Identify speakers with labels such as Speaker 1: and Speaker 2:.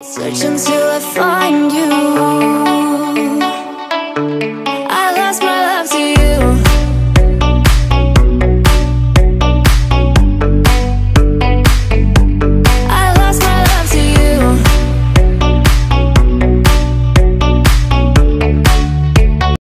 Speaker 1: Search until I find